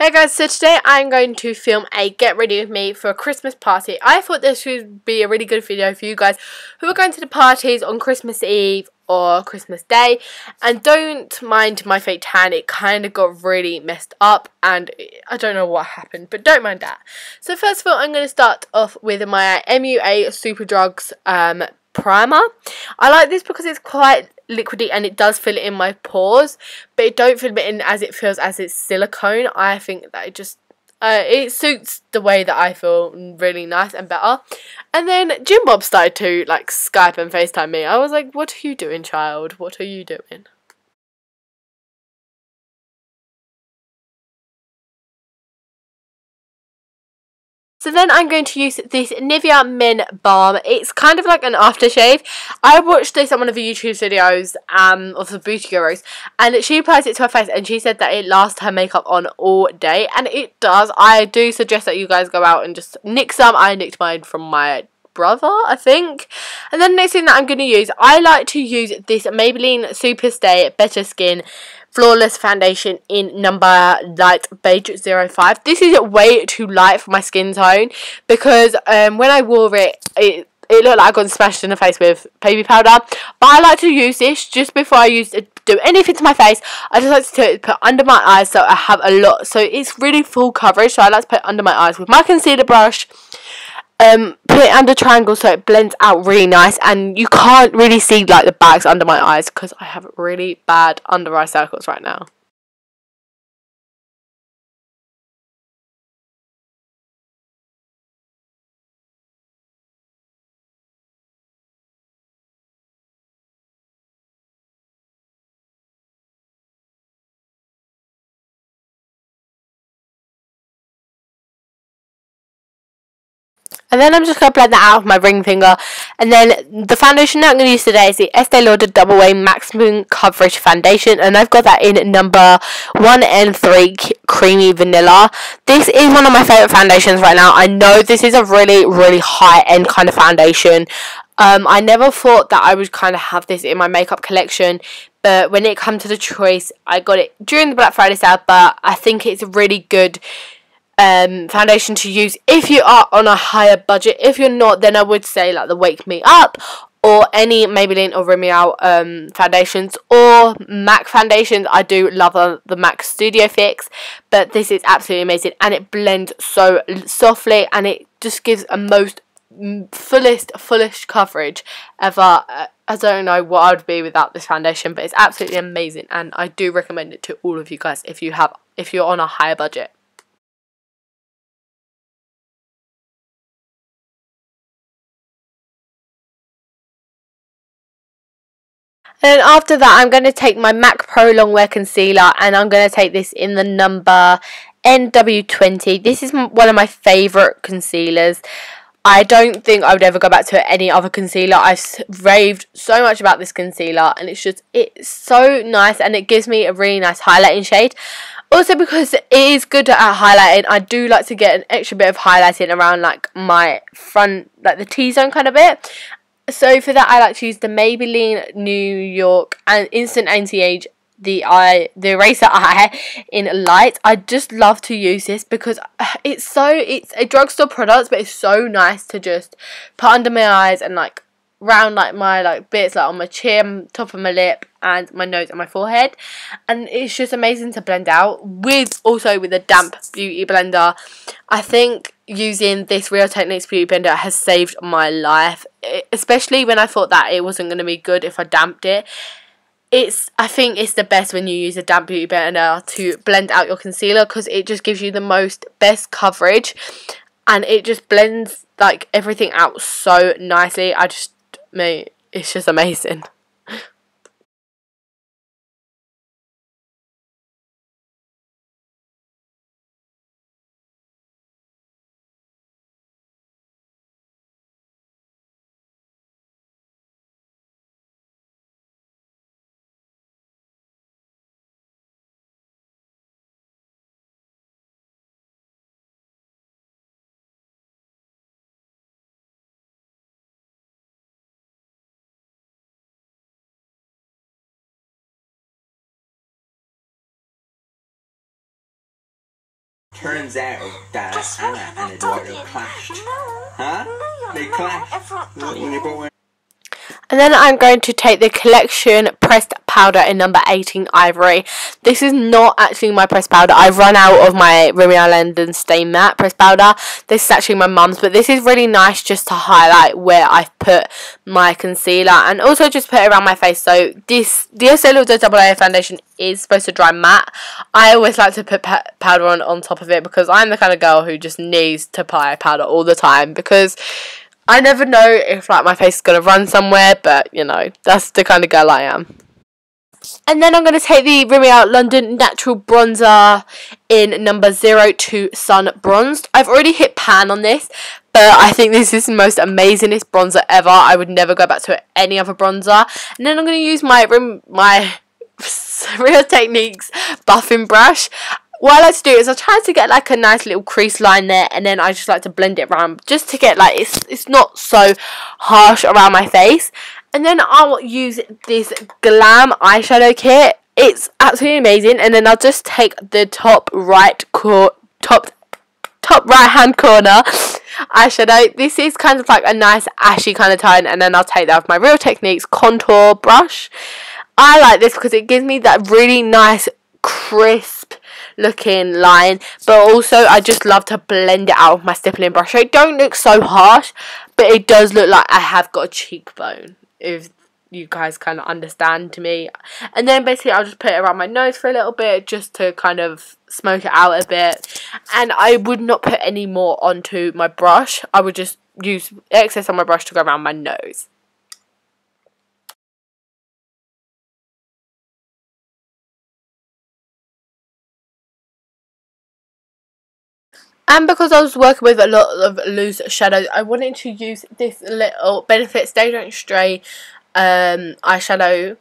Hey guys, so today I'm going to film a get ready with me for a Christmas party. I thought this would be a really good video for you guys who are going to the parties on Christmas Eve or Christmas Day and don't mind my fake tan, it kind of got really messed up and I don't know what happened, but don't mind that. So first of all, I'm going to start off with my MUA Superdrugs um, primer. I like this because it's quite liquidy and it does fill it in my pores but it don't fill it in as it feels as it's silicone. I think that it just uh, it suits the way that I feel really nice and better. And then Jim Bob started to like Skype and FaceTime me. I was like what are you doing child? What are you doing So then I'm going to use this Nivea Men Balm. It's kind of like an aftershave. I watched this on one of the YouTube videos um, of the Beauty Gurus and she applies it to her face and she said that it lasts her makeup on all day and it does. I do suggest that you guys go out and just nick some. I nicked mine from my brother, I think. And then the next thing that I'm going to use, I like to use this Maybelline Superstay Better Skin Flawless Foundation in number light beige 05. This is way too light for my skin tone because um, when I wore it, it it looked like I got smashed in the face with baby powder. But I like to use this just before I use do anything to my face. I just like to put under my eyes so I have a lot. So it's really full coverage. So I like to put under my eyes with my concealer brush um, put it under triangle so it blends out really nice and you can't really see like the bags under my eyes because I have really bad under eye circles right now. And then I'm just going to blend that out with my ring finger. And then the foundation that I'm going to use today is the Estee Lauder Double Wear Maximum Coverage Foundation. And I've got that in number 1N3 Creamy Vanilla. This is one of my favourite foundations right now. I know this is a really, really high-end kind of foundation. Um, I never thought that I would kind of have this in my makeup collection, but when it comes to the choice, I got it during the Black Friday sale, but I think it's a really good um, foundation to use if you are on a higher budget. If you're not, then I would say like the Wake Me Up or any Maybelline or Rimmel um, foundations or MAC foundations. I do love the, the MAC Studio Fix, but this is absolutely amazing and it blends so softly and it just gives a most fullest, fullest coverage ever. Uh, I don't know what I would be without this foundation, but it's absolutely amazing and I do recommend it to all of you guys if you have if you're on a higher budget. And after that, I'm going to take my MAC Pro Longwear Concealer and I'm going to take this in the number NW20. This is one of my favourite concealers. I don't think I would ever go back to any other concealer. I've raved so much about this concealer and it's just, it's so nice and it gives me a really nice highlighting shade. Also because it is good at highlighting, I do like to get an extra bit of highlighting around like my front, like the T-zone kind of bit. So for that, I like to use the Maybelline New York and Instant Anti-Age the eye the eraser eye in light. I just love to use this because it's so it's a drugstore product but it's so nice to just put under my eyes and like round like my like bits like on my chin top of my lip and my nose and my forehead. And it's just amazing to blend out with also with a damp beauty blender. I think using this real techniques beauty blender has saved my life especially when i thought that it wasn't going to be good if i damped it. It's I think it's the best when you use a damp beauty blender to blend out your concealer because it just gives you the most best coverage and it just blends like everything out so nicely. I just mate, it's just amazing. Turns out that Anna and Eduardo clashed. Huh? No, They clashed. And then I'm going to take the Collection Pressed Powder in number 18 Ivory. This is not actually my pressed powder. I've run out of my Rimmel London Stay Matte pressed powder. This is actually my mum's, but this is really nice just to highlight where I've put my concealer and also just put it around my face. So this the Estee Lauder Double Layer Foundation is supposed to dry matte. I always like to put powder on on top of it because I'm the kind of girl who just needs to apply powder all the time because I never know if like my face is gonna run somewhere, but you know, that's the kind of girl I am. And then I'm going to take the Rimmel London Natural Bronzer in number 02 Sun Bronzed. I've already hit pan on this, but I think this is the most amazingest bronzer ever. I would never go back to any other bronzer. And then I'm going to use my my Real Techniques buffing brush what I like to do is I try to get like a nice little crease line there and then I just like to blend it around just to get like it's it's not so harsh around my face. And then I'll use this Glam eyeshadow kit. It's absolutely amazing. And then I'll just take the top right cor top top right hand corner eyeshadow. This is kind of like a nice ashy kind of tone and then I'll take that with my Real Techniques contour brush. I like this because it gives me that really nice crisp looking line but also I just love to blend it out with my stippling brush. It don't look so harsh but it does look like I have got a cheekbone if you guys kind of understand to me. And then basically I'll just put it around my nose for a little bit just to kind of smoke it out a bit. And I would not put any more onto my brush. I would just use excess on my brush to go around my nose And because I was working with a lot of loose shadows, I wanted to use this little Benefit Stay Don't Stray um, eyeshadow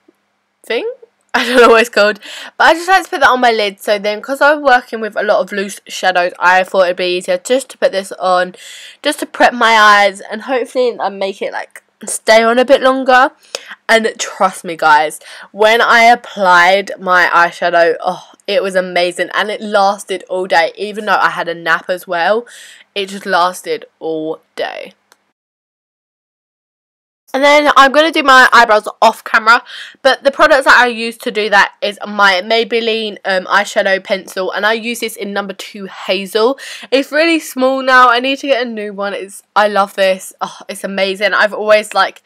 thing. I don't know what it's called. But I just like to put that on my lid. So then, because I'm working with a lot of loose shadows, I thought it'd be easier just to put this on. Just to prep my eyes and hopefully I make it like stay on a bit longer. And trust me guys when I applied my eyeshadow oh it was amazing. And it lasted all day even though I had a nap as well. It just lasted all day and then I'm going to do my eyebrows off camera. But the products that I use to do that is my Maybelline um, eyeshadow pencil. And I use this in number 2 Hazel. It's really small now. I need to get a new one. It's I love this. Oh, it's amazing. I've always like...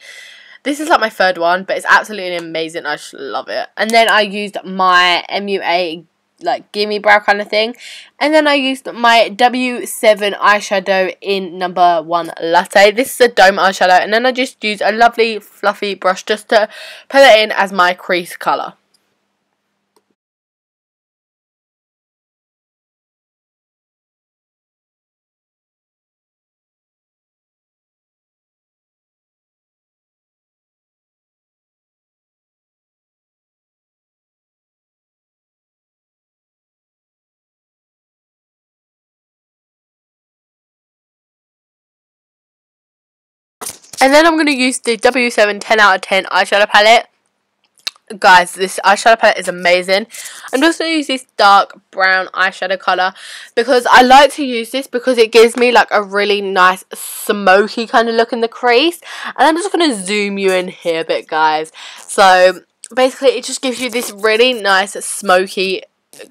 This is like my third one, but it's absolutely amazing. I just love it. And then I used my MUA like gimme brow kind of thing. And then I used my W7 eyeshadow in number one latte. This is a dome eyeshadow and then I just used a lovely fluffy brush just to put it in as my crease colour. And then I'm going to use the W7 10 out of 10 eyeshadow palette. Guys, this eyeshadow palette is amazing. I'm just going to use this dark brown eyeshadow colour because I like to use this because it gives me like a really nice smoky kind of look in the crease. And I'm just going to zoom you in here a bit, guys. So, basically it just gives you this really nice smoky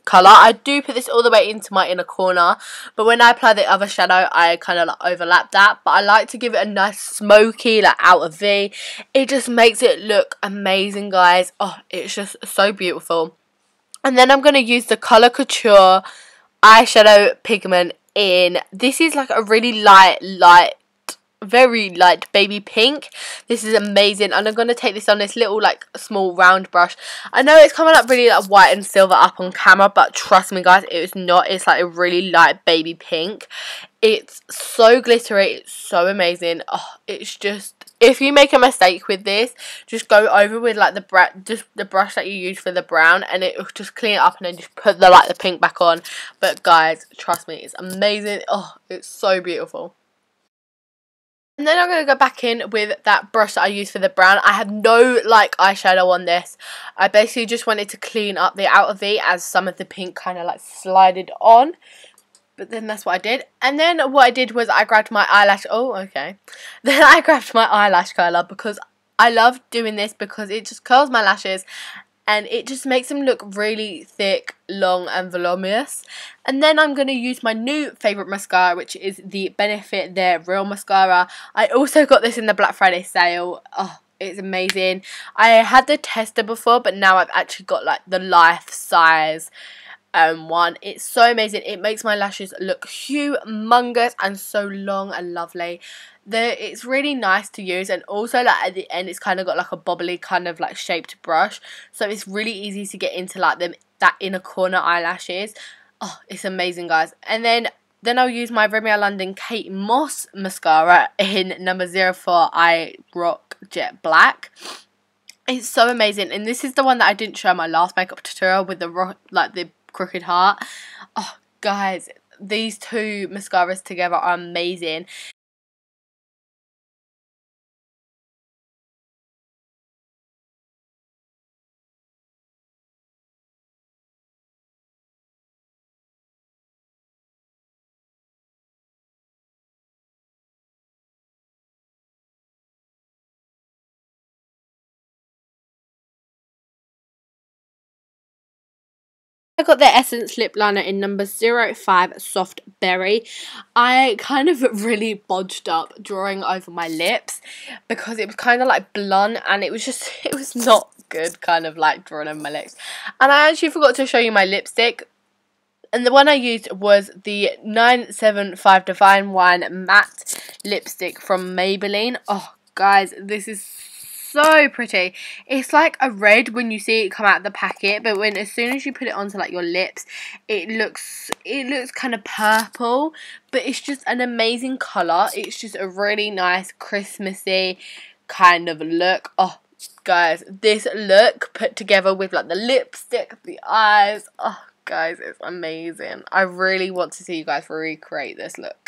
colour. I do put this all the way into my inner corner, but when I apply the other shadow, I kind of like overlap that. But I like to give it a nice smoky, like outer V. It just makes it look amazing, guys. Oh, it's just so beautiful. And then I'm going to use the Colour Couture eyeshadow pigment in, this is like a really light, light very light baby pink. This is amazing. And i'm going to take this on this little like small round brush. I know it's coming up really like white and silver up on camera but trust me guys it is not. It's like a really light baby pink. It's so glittery. It's so amazing. Oh it's just if you make a mistake with this just go over with like the br just the brush that you use for the brown and it will just clean it up and then just put the like the pink back on. But guys trust me it's amazing. Oh it's so beautiful and then I'm going to go back in with that brush that I used for the brown. I have no like eyeshadow on this. I basically just wanted to clean up the outer V as some of the pink kind of like slided on. But then that's what I did. And then what I did was I grabbed my eyelash. Oh, okay. Then I grabbed my eyelash curler because I love doing this because it just curls my lashes and it just makes them look really thick, long and voluminous. And then I'm going to use my new favourite mascara which is the Benefit They're Real Mascara. I also got this in the Black Friday sale. Oh, it's amazing. I had the tester before but now I've actually got like the life size um one it's so amazing it makes my lashes look humongous and so long and lovely the it's really nice to use and also like at the end it's kind of got like a bobbly kind of like shaped brush. So it's really easy to get into like them that inner corner eyelashes. Oh it's amazing guys. And then then I'll use my Rimmel London Kate Moss mascara in number 04 I Rock Jet Black. It's so amazing. And this is the one that I didn't show my last makeup tutorial with the rock like the crooked heart. Oh guys these two mascaras together are amazing I got the Essence lip liner in number 05 Soft Berry. I kind of really bodged up drawing over my lips because it was kind of like blunt and it was just, it was not good kind of like drawing over my lips. And I actually forgot to show you my lipstick. And the one I used was the 975 Divine Wine Matte Lipstick from Maybelline. Oh, guys, this is so pretty. It's like a red when you see it come out of the packet, but when as soon as you put it onto like your lips, it looks it looks kind of purple, but it's just an amazing colour. It's just a really nice Christmassy kind of look. Oh, guys, this look put together with like the lipstick, the eyes. Oh, guys, it's amazing. I really want to see you guys recreate this look.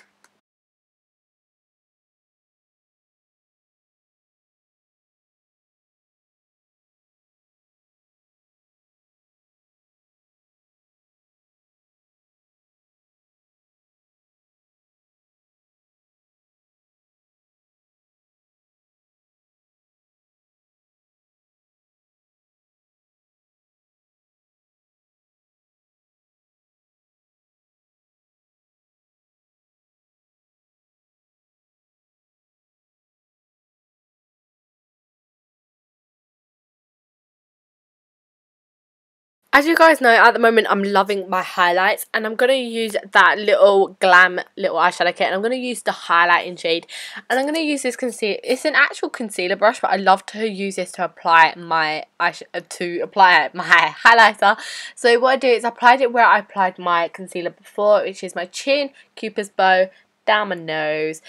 As you guys know, at the moment I'm loving my highlights and I'm going to use that little glam little eyeshadow kit and I'm going to use the highlighting shade and I'm going to use this concealer. It's an actual concealer brush but I love to use this to apply my uh, to apply my highlighter. So what I do is I applied it where I applied my concealer before which is my chin, cupid's bow, down my nose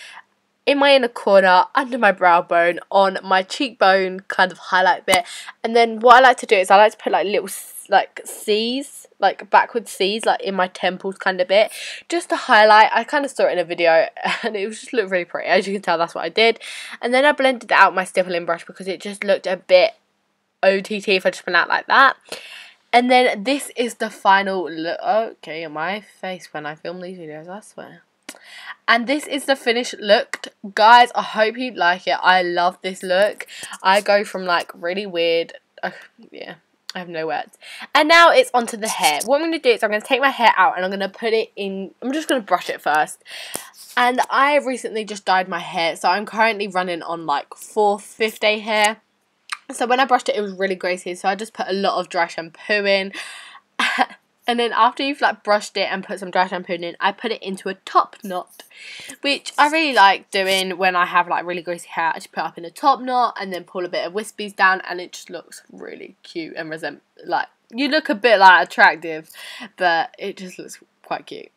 in my inner corner, under my brow bone, on my cheekbone kind of highlight bit. And then what I like to do is I like to put like little like C's, like backward C's, like in my temples kind of bit, just to highlight. I kind of saw it in a video and it just looked really pretty. As you can tell, that's what I did. And then I blended out my stippling brush because it just looked a bit OTT if I just went out like that. And then this is the final look. Okay, on my face when I film these videos, I swear. And this is the finished look. Guys, I hope you like it. I love this look. I go from like really weird, uh, yeah, I have no words. And now it's onto the hair. What I'm going to do is I'm going to take my hair out and I'm going to put it in, I'm just going to brush it first. And I recently just dyed my hair, so I'm currently running on like fourth, fifth day hair. So when I brushed it, it was really greasy, so I just put a lot of dry shampoo in. And then after you've like brushed it and put some dry shampoo in, I put it into a top knot, which I really like doing when I have like really greasy hair. I just put up in a top knot and then pull a bit of wispies down, and it just looks really cute and resent like you look a bit like attractive, but it just looks quite cute.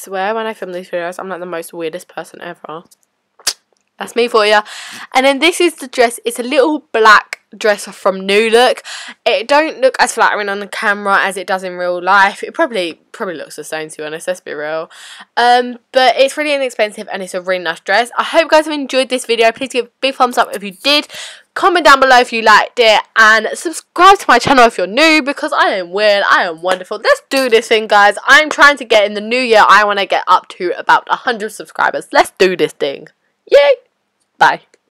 Swear when I film these videos, I'm like the most weirdest person ever. That's me for you. And then this is the dress. It's a little black dress from New Look. It don't look as flattering on the camera as it does in real life. It probably probably looks the same to be honest, let's be real. Um, but it's really inexpensive and it's a really nice dress. I hope you guys have enjoyed this video. Please give a big thumbs up if you did. Comment down below if you liked it and subscribe to my channel if you're new because I am weird, I am wonderful. Let's do this thing guys. I'm trying to get in the new year, I want to get up to about 100 subscribers. Let's do this thing. Yay! Bye.